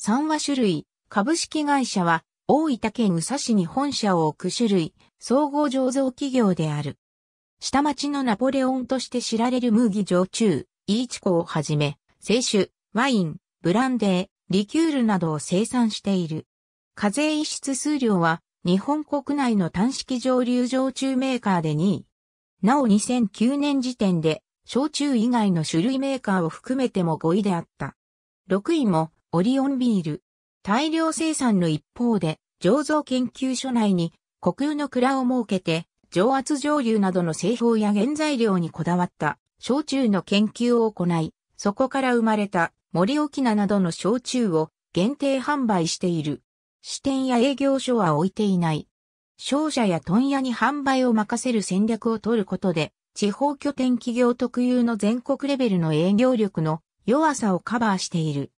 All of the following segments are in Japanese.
三和種類株式会社は大分県宇佐市に本社を置く種類総合醸造企業である。下町のナポレオンとして知られる麦焼酎、イーチコをはじめ、清酒、ワイン、ブランデー、リキュールなどを生産している。課税輸出数量は日本国内の単式蒸留焼酎メーカーで2位。なお2009年時点で焼酎以外の種類メーカーを含めても5位であった。6位もオリオンビール。大量生産の一方で醸造研究所内に国有の蔵を設けて上圧蒸留などの製法や原材料にこだわった焼酎の研究を行い、そこから生まれた森沖縄などの焼酎を限定販売している。支店や営業所は置いていない。商社や問屋に販売を任せる戦略を取ることで、地方拠点企業特有の全国レベルの営業力の弱さをカバーしている。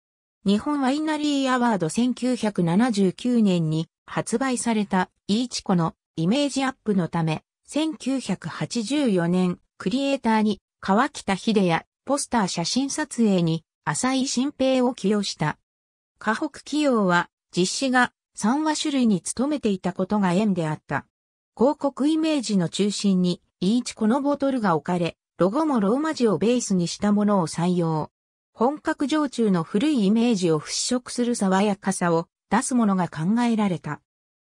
日本ワイナリーアワード1979年に発売されたイーチコのイメージアップのため、1984年、クリエイターに川北秀やポスター写真撮影に浅井新平を起用した。河北企業は実施が3話種類に努めていたことが縁であった。広告イメージの中心にイーチこのボトルが置かれ、ロゴもローマ字をベースにしたものを採用。本格焼酎の古いイメージを払拭する爽やかさを出すものが考えられた。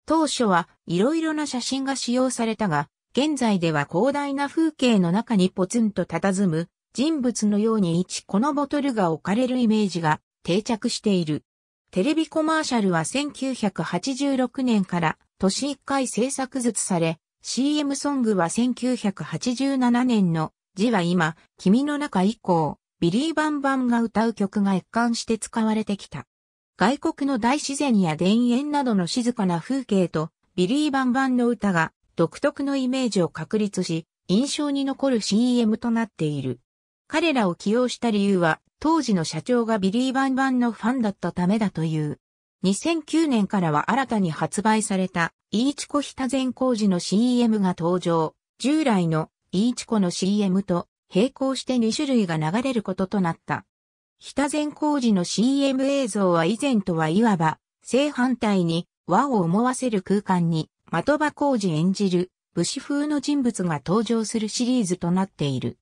当初はいろいろな写真が使用されたが、現在では広大な風景の中にポツンと佇む人物のように一このボトルが置かれるイメージが定着している。テレビコマーシャルは1986年から年1回制作ずつされ、CM ソングは1987年の字は今、君の中以降、ビリー・バンバンが歌う曲が一貫して使われてきた。外国の大自然や田園などの静かな風景と、ビリー・バンバンの歌が独特のイメージを確立し、印象に残る CM となっている。彼らを起用した理由は、当時の社長がビリー・バンバンのファンだったためだという。2009年からは新たに発売された、イーチコヒタゼン工事の CM が登場。従来のいいちこの CM と並行して2種類が流れることとなった。ヒタゼン工事の CM 映像は以前とはいわば、正反対に和を思わせる空間に、的場工事演じる武士風の人物が登場するシリーズとなっている。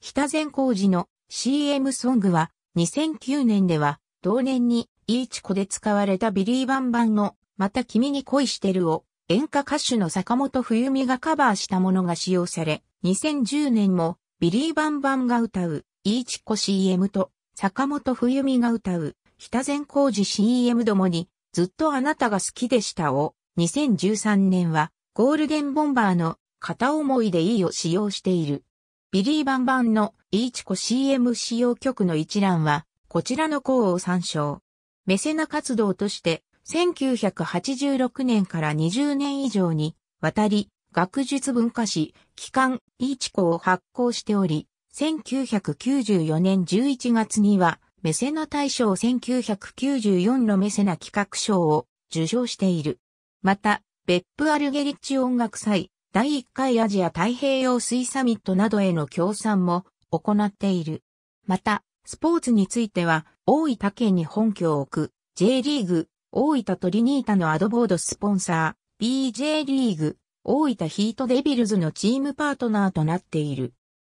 北前工事の CM ソングは2009年では同年にイーチコで使われたビリーバンバンのまた君に恋してるを演歌歌手の坂本冬美がカバーしたものが使用され、2010年もビリーバンバンが歌うイーチコ CM と坂本冬美が歌う北前工事 CM どもにずっとあなたが好きでしたを2013年はゴールデンボンバーの片思いでいいを使用している。ビリーバンバンのイーチコ CM 使用曲の一覧は、こちらの項を参照。メセナ活動として、1986年から20年以上にわたり、学術文化史、機関、イーチコを発行しており、1994年11月には、メセナ大賞1994のメセナ企画賞を受賞している。また、別府アルゲリッチ音楽祭、第1回アジア太平洋水サミットなどへの協賛も行っている。また、スポーツについては、大分県に本拠を置く J リーグ、大分トリニータのアドボードスポンサー、BJ リーグ、大分ヒートデビルズのチームパートナーとなっている。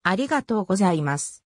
ありがとうございます。